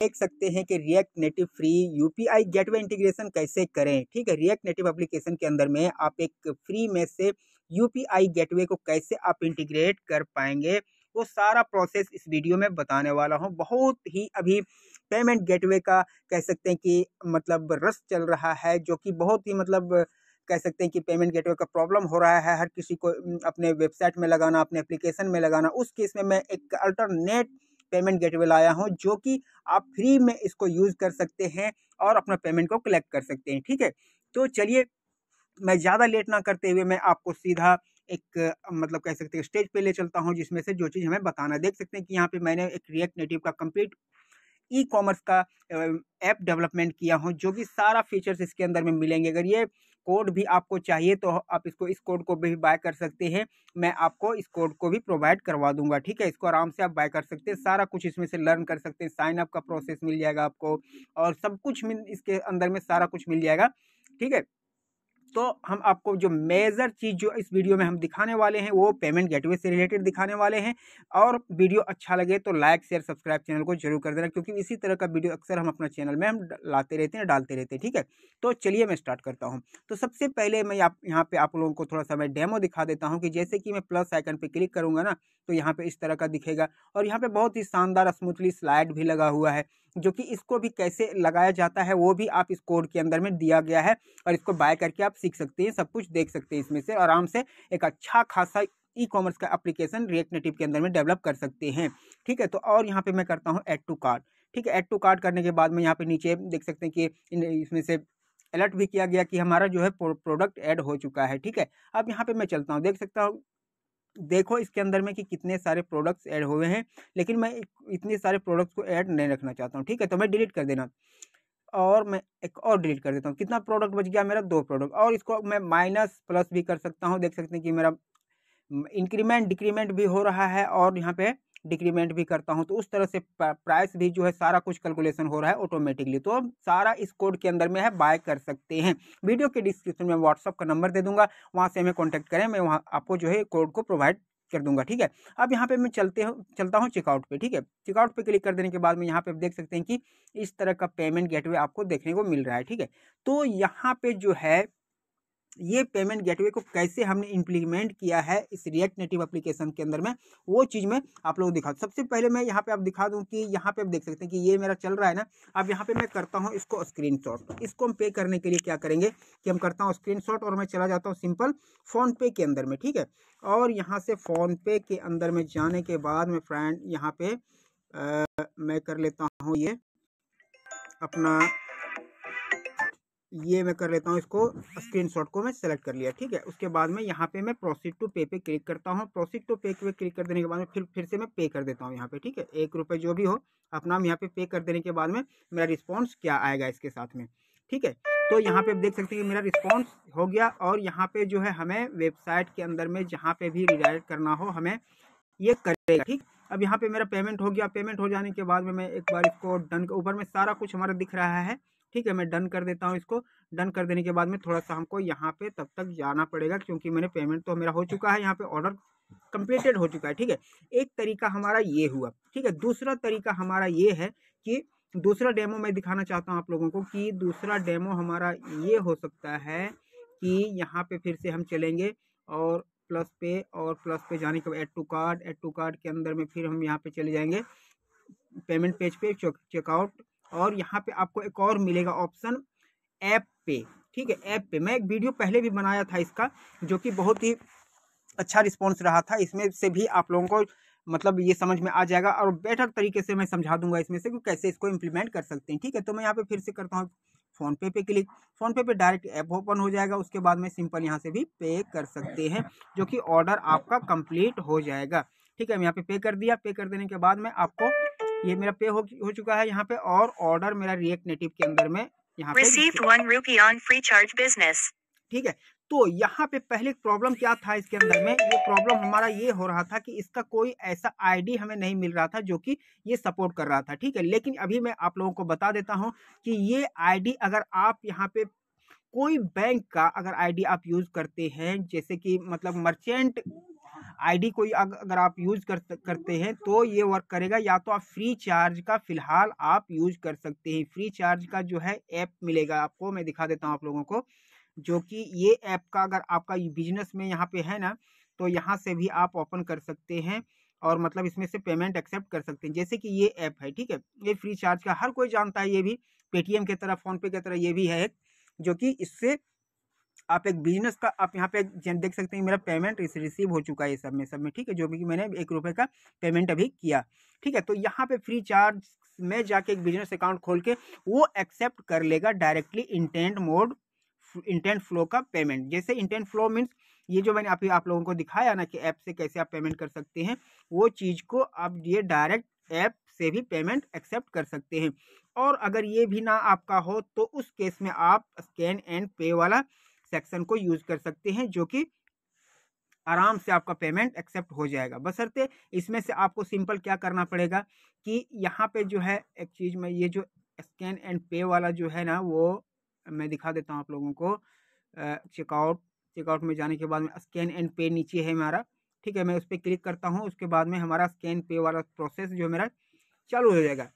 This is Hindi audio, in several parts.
देख सकते हैं कि React Native free UPI gateway integration कैसे करें? ठीक है रिएक्ट नेटिव एप्लीकेशन के अंदर में आप एक फ्री में से यूपीआई गेटवे को कैसे आप इंटीग्रेट कर पाएँगे, वो सारा प्रोसेस इस वीडियो में बताने वाला हूँ। बहुत ही अभी पेमेंट गेटवे का कह सकते हैं कि मतलब रस चल रहा है, जो कि बहुत ही मतलब कह सकते हैं कि पेमेंट गेटवे का प्रॉब्लम हो रहा है। हर किसी को अपने वेबसाइट में लगाना, अपने एप्लीकेशन में लगाना, उस केस में मैं एक अल्टरनेट पेमेंट गेटवे लाया हूँ, जो कि आप फ्री में इसको यूज़ कर सकते हैं और अपना पेमेंट को कलेक्ट कर सकते हैं, ठीक है? तो चलिए, मैं ज़्यादा लेट ना करते हुए मैं आपको सीधा एक मतलब कह सकते हैं, स्टेज पे ले चलता हूँ, जिसमें से जो चीज़ हमें बताना देख सकते हैं कि यहाँ पे मैंने एक रिएक्ट नेटिव का कंप्लीट ई कॉमर्स का ऐप डेवलपमेंट किया हूँ, जो कि सारा फीचर्स इसके अंदर में मिलेंगे। अगर ये कोड भी आपको चाहिए तो आप इसको, इस कोड को भी बाय कर सकते हैं। मैं आपको इस कोड को भी प्रोवाइड करवा दूँगा, ठीक है? इसको आराम से आप बाय कर सकते हैं। सारा कुछ इसमें से लर्न कर सकते हैं। साइन अप का प्रोसेस मिल जाएगा आपको और सब कुछ इसके अंदर में सारा कुछ मिल जाएगा, ठीक है? तो हम आपको जो मेजर चीज़ जो इस वीडियो में हम दिखाने वाले हैं, वो पेमेंट गेटवे से रिलेटेड दिखाने वाले हैं। और वीडियो अच्छा लगे तो लाइक, शेयर, सब्सक्राइब चैनल को ज़रूर कर देना, क्योंकि इसी तरह का वीडियो अक्सर हम अपना चैनल में हम लाते रहते हैं, डालते रहते हैं, ठीक है? तो चलिए मैं स्टार्ट करता हूँ। तो सबसे पहले मैं आप, यहाँ पे आप लोगों को थोड़ा सा मैं डेमो दिखा देता हूँ कि जैसे कि मैं प्लस आइकन पर क्लिक करूँगा ना तो यहाँ पे इस तरह का दिखेगा। और यहाँ पे बहुत ही शानदार, स्मूथली स्लाइड भी लगा हुआ है। जो कि इसको भी कैसे लगाया जाता है, वो भी आप इस कोड के अंदर में दिया गया है और इसको बाय करके आप सीख सकते हैं, सब कुछ देख सकते हैं इसमें से आराम से एक अच्छा खासा ई कॉमर्स का एप्लीकेशन रिएक्ट नेटिव के अंदर में डेवलप कर सकते हैं। ठीक है तो और यहाँ पे मैं करता हूँ एड टू कार्ड ठीक है एड टू कार्ड करने के बाद में यहाँ पे नीचे देख सकते हैं कि इसमें से अलर्ट भी किया गया कि हमारा जो है प्रोडक्ट ऐड हो चुका है। ठीक है, अब यहाँ पे मैं चलता हूँ, देख सकता हूँ देखो इसके अंदर में कि कितने सारे प्रोडक्ट्स ऐड हुए हैं, लेकिन मैं इतने सारे प्रोडक्ट्स को ऐड नहीं रखना चाहता हूँ, ठीक है? तो मैं डिलीट कर देना। और मैं एक और डिलीट कर देता हूँ। कितना प्रोडक्ट बच गया? मेरा दो प्रोडक्ट और इसको मैं माइनस प्लस भी कर सकता हूँ। देख सकते हैं कि मेरा इंक्रीमेंट डिक्रीमेंट भी हो रहा है और यहाँ पे डिक्रीमेंट भी करता हूँ तो उस तरह से प्राइस भी जो है सारा कुछ कैलकुलेशन हो रहा है ऑटोमेटिकली तो सारा इस कोड के अंदर में है, बाय कर सकते हैं। वीडियो के डिस्क्रिप्शन में व्हाट्सअप का नंबर दे दूँगा, वहाँ से हमें कॉन्टैक्ट करें, मैं वहाँ आपको जो है कोड को प्रोवाइड कर दूँगा, ठीक है? अब यहाँ पे मैं चलते हूँ, चलता हूँ चेकआउट पे, ठीक है? चेकआउट पे क्लिक कर देने के बाद में यहाँ पे देख सकते हैं कि इस तरह का पेमेंट गेटवे आपको देखने को मिल रहा है, ठीक है? तो यहाँ पे जो है ये पेमेंट गेटवे को कैसे हमने इम्प्लीमेंट किया है इस रिएक्ट नेटिव एप्लीकेशन के अंदर में, वो चीज़ मैं आप लोगों दिखा सबसे पहले मैं यहाँ पे आप दिखा दूँ कि यहाँ पे आप देख सकते हैं कि ये मेरा चल रहा है ना। अब यहाँ पे मैं करता हूँ इसको स्क्रीनशॉट इसको हम पे करने के लिए क्या करेंगे कि हम करता हूँ स्क्रीनशॉट और मैं चला जाता हूँ सिंपल फ़ोन पे के अंदर में, ठीक है? और यहाँ से फ़ोन पे के अंदर में जाने के बाद में फ्रेंड यहाँ पे मैं कर लेता हूँ ये अपना ये मैं कर लेता हूँ इसको स्क्रीनशॉट को मैं सेलेक्ट कर लिया, ठीक है? उसके बाद में यहाँ पे मैं प्रोसीड टू पे पे क्लिक करता हूँ। प्रोसीड टू पे पे क्लिक कर देने के बाद में फिर फिर से मैं पे कर देता हूँ यहाँ पे, ठीक है? एक रुपये जो भी हो, अपना यहाँ पे पे कर देने के बाद में मेरा रिस्पॉन्स क्या आएगा इसके साथ में, ठीक है? तो यहाँ पे आप देख सकते हैं कि मेरा रिस्पॉन्स हो गया और यहाँ पे जो है हमें वेबसाइट के अंदर में जहाँ पे भी रिडायरेक्ट करना हो, हमें ये करेगा, ठीक? अब यहाँ पे मेरा पेमेंट हो गया पेमेंट हो जाने के बाद में मैं एक बार इसको डन ऊपर में सारा कुछ हमारा दिख रहा है। ठीक है, मैं डन कर देता हूँ इसको। डन कर देने के बाद में थोड़ा सा हमको यहाँ पे तब तक जाना पड़ेगा, क्योंकि मैंने पेमेंट तो मेरा हो चुका है, यहाँ पे ऑर्डर कंप्लीटेड हो चुका है, ठीक है। एक तरीका हमारा ये हुआ, ठीक है। दूसरा तरीका हमारा ये है कि दूसरा डेमो मैं दिखाना चाहता हूँ आप लोगों को कि दूसरा डेमो हमारा ये हो सकता है कि यहाँ पे फिर से हम चलेंगे और प्लस पे और प्लस पे जाने के बाद add to card add to card के अंदर में फिर हम यहाँ पे चले जाएँगे। पेमेंट पेज पे चेकआउट और यहाँ पे आपको एक और मिलेगा ऑप्शन ऐप पे। ठीक है ऐप पे। मैं एक वीडियो पहले भी बनाया था इसका, जो कि बहुत ही अच्छा रिस्पॉन्स रहा था। इसमें से भी आप लोगों को मतलब ये समझ में आ जाएगा और बेटर तरीके से मैं समझा दूँगा इसमें से कि कैसे इसको इम्प्लीमेंट कर सकते हैं। ठीक है तो मैं यहाँ पे फिर से करता हूँ फ़ोन पे पे क्लिक। फ़ोन पे पे डायरेक्ट ऐप ओपन हो जाएगा। उसके बाद में सिंपल यहाँ से भी पे कर सकते हैं, जो कि ऑर्डर आपका कंप्लीट हो जाएगा। ठीक है, मैं यहाँ पे पे कर दिया। पे कर देने के बाद में आपको ये मेरा पे हो, हो चुका है यहाँ पे और ऑर्डर मेरा रिएक्ट नेटिव के अंदर में यहाँ पे ठीक है तो यहाँ पे पहले प्रॉब्लम क्या था इसके अंदर में? ये प्रॉब्लम हमारा ये हो रहा था कि इसका कोई ऐसा आईडी हमें नहीं मिल रहा था जो कि ये सपोर्ट कर रहा था ठीक है? लेकिन अभी मैं आप लोगों को बता देता हूँ कि ये आईडी अगर आप यहाँ पे कोई बैंक का अगर आईडी आप यूज़ करते हैं जैसे कि मतलब मर्चेंट आईडी कोई अगर आप यूज़ कर करते हैं तो ये वर्क करेगा। या तो आप फ्री चार्ज का फ़िलहाल आप यूज़ कर सकते हैं। फ्री चार्ज का जो है ऐप मिलेगा आपको। मैं दिखा देता हूँ आप लोगों को। जो कि ये ऐप का अगर आपका बिज़नेस में यहाँ पे है ना तो यहाँ से भी आप ओपन कर सकते हैं और मतलब इसमें से पेमेंट एक्सेप्ट कर सकते हैं। जैसे कि ये ऐप है, ठीक है? ये फ्री चार्ज का हर कोई जानता है, ये भी। पेटीएम की तरह, फ़ोनपे की तरह ये भी है जो कि इससे आप एक बिज़नेस का, आप यहाँ पे देख सकते हैं मेरा पेमेंट रिसीव हो चुका है सब में सब में, ठीक है? जो भी मैंने एक रुपये का पेमेंट अभी किया, ठीक है? तो यहाँ पे फ्री चार्ज में जाके एक बिज़नेस अकाउंट खोल के वो एक्सेप्ट कर लेगा directly intent mode intent flow का पेमेंट जैसे इंटेंट फ्लो मीन्स ये जो मैंने अभी आप लोगों को दिखाया ना कि ऐप से कैसे आप पेमेंट कर सकते हैं, वो चीज़ को आप ये डायरेक्ट ऐप से भी पेमेंट एक्सेप्ट कर सकते हैं। और अगर ये भी ना आपका हो तो उस केस में आप स्कैन एंड पे वाला सेक्शन को यूज़ कर सकते हैं, जो कि आराम से आपका पेमेंट एक्सेप्ट हो जाएगा। बसरते इसमें से आपको सिंपल क्या करना पड़ेगा कि यहाँ पे जो है, एक चीज़ में, ये जो स्कैन एंड पे वाला जो है ना, वो मैं दिखा देता हूँ आप लोगों को। चेकआउट चेकआउट में जाने के बाद में स्कैन एंड पे नीचे है हमारा। ठीक है, मैं उस पर क्लिक करता हूँ, उसके बाद में हमारा स्कैन पे वाला प्रोसेस जो मेरा चालू हो जाएगा।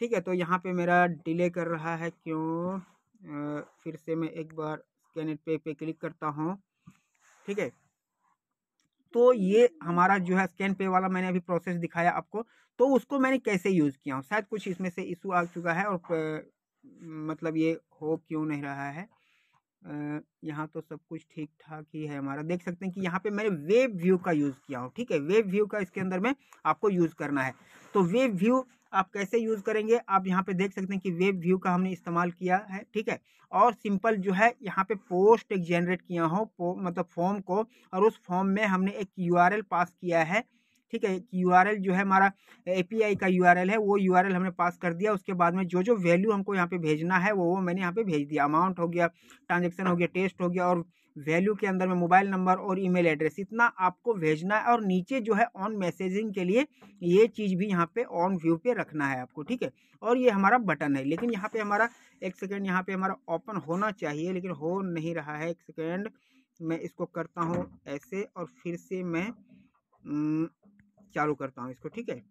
ठीक है तो यहाँ पे मेरा डिले कर रहा है, क्यों? फिर से मैं एक बार एंड पे पे क्लिक करता हूँ, ठीक है? तो ये हमारा जो है स्कैन पे वाला मैंने अभी प्रोसेस दिखाया आपको तो उसको मैंने कैसे यूज़ किया हूँ? शायद कुछ इसमें से इशू आ चुका है और मतलब ये हो क्यों नहीं रहा है? यहाँ तो सब कुछ ठीक ठाक ही है हमारा। देख सकते हैं कि यहाँ पे मैंने वेब व्यू का यूज़ किया हूँ, ठीक है? वेब व्यू का इसके अंदर में आपको यूज़ करना है। तो वेब व्यू आप कैसे यूज़ करेंगे, आप यहाँ पे देख सकते हैं कि वेब व्यू का हमने इस्तेमाल किया है, ठीक है? और सिंपल जो है, यहाँ पे पोस्ट एक जनरेट किया हो मतलब फॉर्म को, और उस फॉर्म में हमने एक यूआरएल पास किया है, ठीक है? यूआरएल जो है हमारा एपीआई का यूआरएल है, वो यूआरएल हमने पास कर दिया, उसके बाद में जो जो वैल्यू हमको यहाँ पे भेजना है वो वो मैंने यहाँ पे भेज दिया। अमाउंट हो गया, ट्रांजेक्शन हो गया, टेस्ट हो गया, और वैल्यू के अंदर में मोबाइल नंबर और ईमेल एड्रेस, इतना आपको भेजना है और नीचे जो है ऑन मैसेजिंग के लिए ये चीज़ भी यहाँ पे ऑन व्यू पे रखना है आपको, ठीक है? और ये हमारा बटन है, लेकिन यहाँ पे हमारा एक सेकेंड यहाँ पे हमारा ओपन होना चाहिए, लेकिन हो नहीं रहा है, एक सेकेंड मैं इसको करता हूँ ऐसे और फिर से मैं चालू करता हूँ इसको, ठीक है?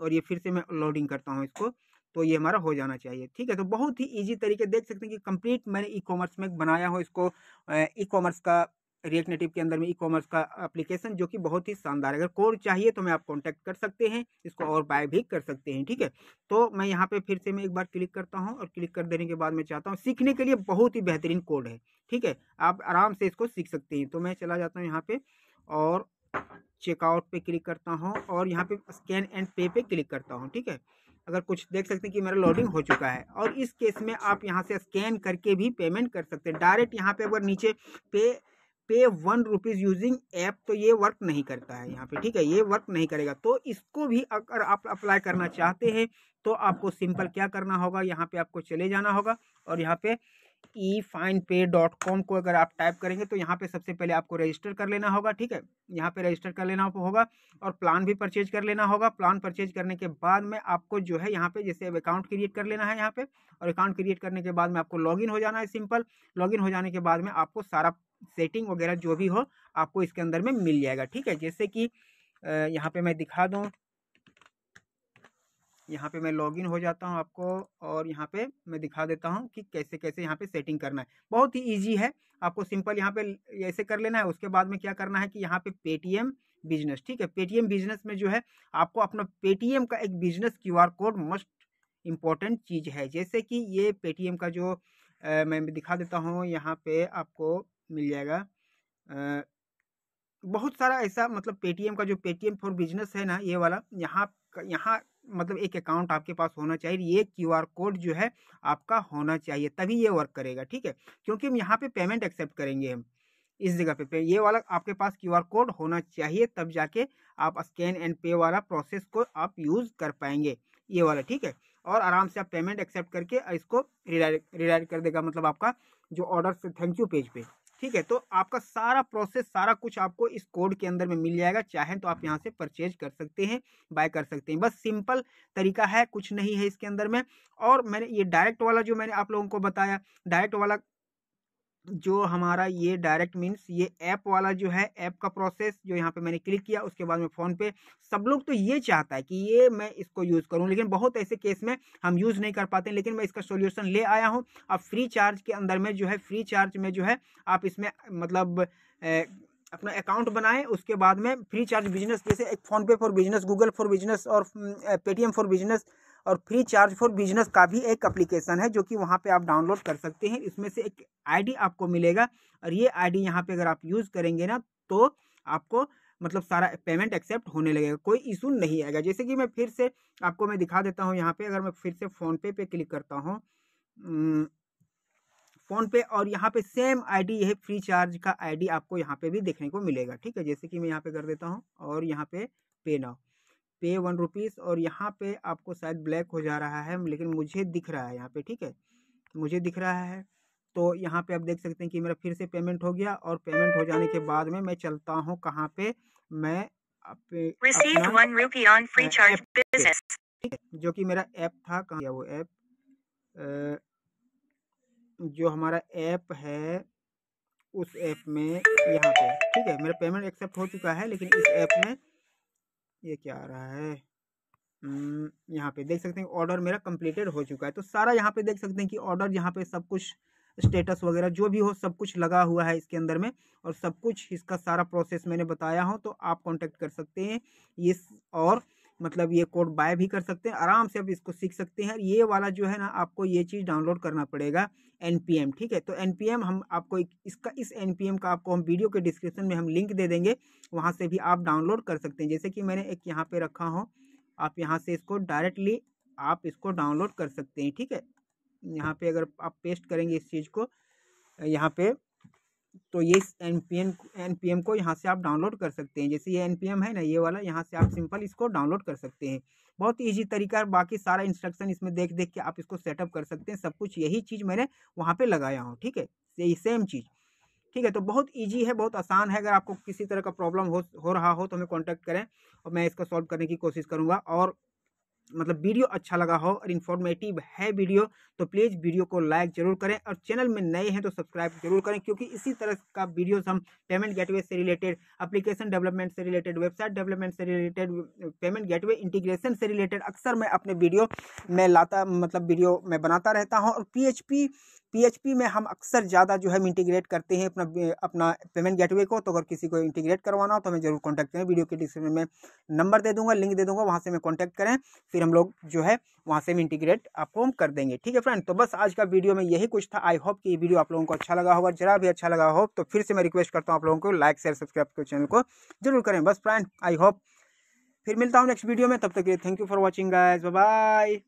और ये फिर से मैं लोडिंग करता हूँ इसको। तो ये हमारा हो जाना चाहिए, ठीक है? तो बहुत ही इजी तरीके देख सकते हैं कि कंप्लीट मैंने ई कॉमर्स में बनाया हो इसको ई कॉमर्स का रिएक्ट नेटिव के अंदर में ई कॉमर्स का एप्लीकेशन जो कि बहुत ही शानदार है। अगर कोड चाहिए तो मैं आप कॉन्टैक्ट कर सकते हैं, इसको और बाय भी कर सकते हैं, ठीक है? तो मैं यहाँ पे फिर से मैं एक बार क्लिक करता हूँ और क्लिक कर देने के बाद मैं चाहता हूँ सीखने के लिए बहुत ही बेहतरीन कोड है, ठीक है? आप आराम से इसको सीख सकते हैं। तो मैं चला जाता हूँ यहाँ पे और चेकआउट पे क्लिक करता हूँ और यहाँ पे स्कैन एंड पे पे क्लिक करता हूँ, ठीक है? अगर कुछ देख सकते हैं कि मेरा लोडिंग हो चुका है और इस केस में आप यहाँ से स्कैन करके भी पेमेंट कर सकते हैं। डायरेक्ट यहाँ पे अगर नीचे पे पे वन रुपीज़ यूजिंग ऐप तो ये वर्क नहीं करता है यहाँ पे, ठीक है? ये वर्क नहीं करेगा। तो इसको भी अगर आप अप्लाई करना चाहते हैं तो आपको सिंपल क्या करना होगा? यहाँ पे आपको चले जाना होगा और यहाँ पे e fine pay dot com को अगर आप टाइप करेंगे तो यहाँ पे सबसे पहले आपको रजिस्टर कर लेना होगा, ठीक है? यहाँ पे रजिस्टर कर लेना होगा और प्लान भी परचेज कर लेना होगा। प्लान परचेज करने के बाद में आपको जो है यहाँ पे, जैसे अकाउंट क्रिएट कर लेना है यहाँ पे और अकाउंट क्रिएट करने के बाद में आपको लॉगिन हो जाना है सिंपल लॉगिन हो जाने के बाद में आपको सारा सेटिंग वगैरह जो भी हो, आपको इसके अंदर में मिल जाएगा, ठीक है? जैसे कि यहाँ पे मैं दिखा दूँ। यहाँ पे मैं लॉगिन हो जाता हूँ आपको और यहाँ पे मैं दिखा देता हूँ कि कैसे कैसे यहाँ पे सेटिंग करना है। बहुत ही इजी है। आपको सिंपल यहाँ पे ऐसे कर लेना है। उसके बाद में क्या करना है कि यहाँ पे पेटीएम बिज़नेस ठीक है? पेटीएम बिज़नेस में जो है आपको अपना पेटीएम का एक business QR code must important चीज़ है। जैसे कि ये पेटीएम का जो आ, मैं दिखा देता हूँ यहाँ पे आपको मिल जाएगा। बहुत सारा ऐसा मतलब पेटीएम का जो पेटीएम फॉर बिज़नेस है ना ये वाला यहाँ यहाँ मतलब एक अकाउंट आपके पास होना चाहिए ये क्यू आर कोड जो है आपका होना चाहिए तभी ये वर्क करेगा ठीक है? क्योंकि हम यहाँ पे पेमेंट एक्सेप्ट करेंगे हम इस जगह पे, ये वाला आपके पास क्यू आर कोड होना चाहिए तब जाके आप स्कैन एंड पे वाला प्रोसेस को आप यूज़ कर पाएँगे ये वाला ठीक है? और आराम से आप पेमेंट एक्सेप्ट करके इसको रिडायरेक्ट कर देगा मतलब आपका जो ऑर्डर थैंक यू पेज पे। ठीक है तो आपका सारा प्रोसेस सारा कुछ आपको इस कोड के अंदर में मिल जाएगा। चाहे तो आप यहाँ से परचेज कर सकते हैं बाय कर सकते हैं। बस सिंपल तरीका है, कुछ नहीं है इसके अंदर में। और मैंने ये डायरेक्ट वाला जो मैंने आप लोगों को बताया डायरेक्ट वाला जो हमारा ये डायरेक्ट मीन्स ये ऐप वाला जो है ऐप का प्रोसेस जो यहाँ पे मैंने क्लिक किया उसके बाद में फ़ोन पे सब लोग तो ये चाहता है कि ये मैं इसको यूज़ करूँ लेकिन बहुत ऐसे केस में हम यूज़ नहीं कर पाते लेकिन मैं इसका सोल्यूशन ले आया हूँ। अब फ्री चार्ज के अंदर में जो है फ्री चार्ज में जो है आप इसमें मतलब ए, अपना अकाउंट बनाएँ उसके बाद में फ्री चार्ज बिज़नेस जैसे एक PhonePe for business Google for business और पेटीएम फॉर बिज़नेस और फ्री चार्ज फॉर बिज़नेस का भी एक एप्लीकेशन है, जो कि वहाँ पे आप डाउनलोड कर सकते हैं। इसमें से एक आईडी आपको मिलेगा और ये आईडी डी यहाँ पे अगर आप यूज़ करेंगे ना तो आपको मतलब सारा पेमेंट एक्सेप्ट होने लगेगा, कोई इशू नहीं आएगा। जैसे कि मैं फिर से आपको मैं दिखा देता हूँ यहाँ पे, अगर मैं फिर से फ़ोनपे पे क्लिक करता हूँ फ़ोनपे और यहाँ पे सेम आईडी, यह फ्री चार्ज का आईडी आपको यहाँ पे भी देखने को मिलेगा, ठीक है? जैसे कि मैं यहाँ पे कर देता हूँ और यहाँ पे पे नाउ। पे वन रुपीज़ और यहाँ पे आपको शायद ब्लैक हो जा रहा है लेकिन मुझे दिख रहा है यहाँ पे ठीक है? मुझे दिख रहा है। तो यहाँ पे आप देख सकते हैं कि मेरा फिर से पेमेंट हो गया और पेमेंट हो जाने के बाद में मैं चलता हूँ कहाँ पे? मैं ठीक है? जो कि मेरा ऐप था कहाँ वो ऐप? जो हमारा ऐप है उस ऐप में यहाँ पे ठीक है? मेरा पेमेंट एक्सेप्ट हो चुका है लेकिन इस ऐप में ये क्या आ रहा है? हम्म, यहाँ पे देख सकते हैं ऑर्डर मेरा कंप्लीटेड हो चुका है। तो सारा यहाँ पे देख सकते हैं कि ऑर्डर यहाँ पे सब कुछ स्टेटस वगैरह जो भी हो सब कुछ लगा हुआ है इसके अंदर में। और सब कुछ इसका सारा प्रोसेस मैंने बताया हो तो आप कॉन्टेक्ट कर सकते हैं। इस और मतलब ये कोड बाय भी कर सकते हैं, आराम से आप इसको सीख सकते हैं। ये वाला जो है ना, आपको ये चीज़ डाउनलोड करना पड़ेगा एनपीएम ठीक है? तो एनपीएम हम आपको इसका, इस एनपीएम का आपको हम वीडियो के डिस्क्रिप्शन में हम लिंक दे देंगे, वहाँ से भी आप डाउनलोड कर सकते हैं। जैसे कि मैंने एक यहाँ पर रखा हूँ, आप यहाँ से इसको डायरेक्टली आप इसको डाउनलोड कर सकते हैं, ठीक है? यहाँ पे अगर आप पेस्ट करेंगे इस चीज़ को, यहाँ पे तो ये N P M N P M को यहाँ से आप डाउनलोड कर सकते हैं। जैसे ये एन पी एम है ना, ये वाला, यहाँ से आप सिंपल इसको डाउनलोड कर सकते हैं। बहुत ही ईजी तरीका है, बाकी सारा इंस्ट्रक्शन इसमें देख देख के आप इसको सेटअप कर सकते हैं। सब कुछ यही चीज़ मैंने वहाँ पे लगाया हूँ, ठीक है? यही सेम चीज़, ठीक है? तो बहुत ईजी है, बहुत आसान है। अगर आपको किसी तरह का प्रॉब्लम हो हो रहा हो तो हमें कॉन्टैक्ट करें और मैं इसका सॉल्व करने की कोशिश करूँगा। और मतलब वीडियो अच्छा लगा हो और इन्फॉर्मेटिव है वीडियो तो प्लीज़ वीडियो को लाइक ज़रूर करें और चैनल में नए हैं तो सब्सक्राइब ज़रूर करें क्योंकि इसी तरह का वीडियोस हम पेमेंट गेटवे से रिलेटेड एप्लीकेशन डेवलपमेंट से रिलेटेड वेबसाइट डेवलपमेंट से रिलेटेड पेमेंट गेटवे इंटीग्रेशन से रिलेटेड अक्सर मैं अपने वीडियो में लाता मतलब वीडियो मैं बनाता रहता हूँ और PHP पीएचपी में हम अक्सर ज़्यादा जो है इंटीग्रेट करते हैं अपना अपना पेमेंट गेटवे को तो अगर किसी को इंटीग्रेट करवाना हो तो हमें ज़रूर कॉन्टैक्ट करें। वीडियो के डिस्क्रिप्शन में नंबर दे दूँगा लिंक दे दूँगा, वहाँ से हमें कॉन्टैक्ट करें, फिर हम लोग जो है वहाँ से हम इंटीग्रेट आपको हम कर देंगे। ठीक है फ्रेंड तो बस आज का वीडियो में यही कुछ था। आई होप कि ये वीडियो आप लोगों को अच्छा लगा होगा। जरा भी अच्छा लगा हो तो फिर से मैं रिक्वेस्ट करता हूँ आप लोगों को लाइक शेयर सब्सक्राइब कर चैनल को ज़रूर करें। बस फ्रेंड आई होप फिर मिलता हूँ नेक्स्ट वीडियो में। तब तक के लिए thank you for watching guys bye